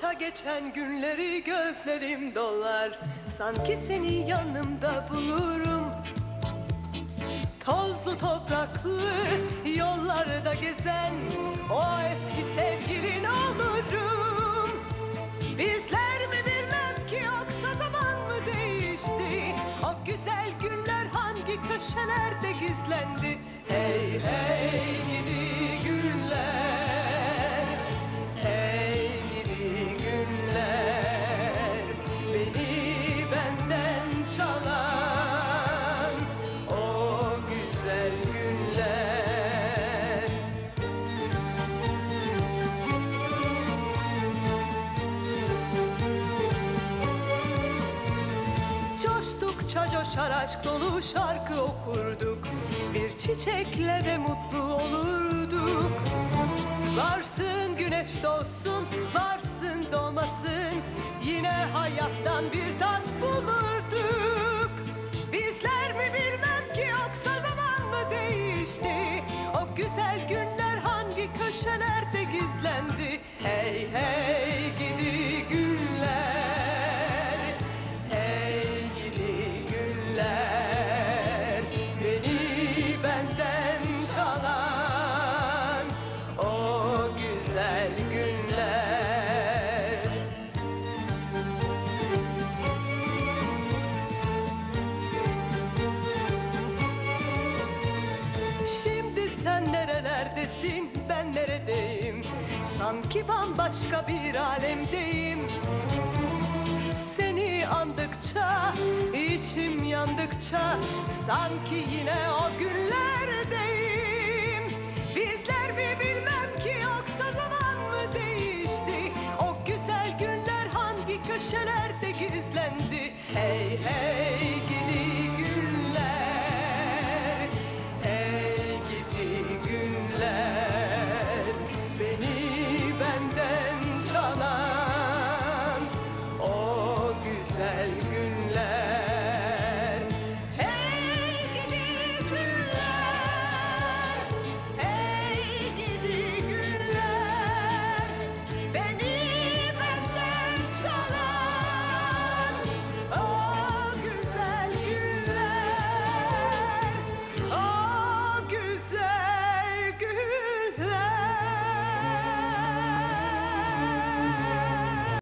Sordukça geçen günleri gözlerim dolar. Sanki seni yanımda bulurum. Tozlu topraklı yollarda gezen O eski sevgilin olurum. Bizler mi bilmem ki yoksa zaman mı değişti? O güzel günler hangi köşelerde gizlendi Coşar aşk dolu şarkı okurduk. Bir çiçekle mutlu olurduk. Varsın güneş doğsun, varsın doğmasın. Yine hayattan bir tat bulurduk. Bizler mi bilmem ki yoksa zaman mı değişti? O güzel günler hangi köşelerde nerelerdesin ben neredeyim? Sanki bambaşka bir alemdeyim. Seni andıkça içim yandıkça Sanki yine o günlerdeyim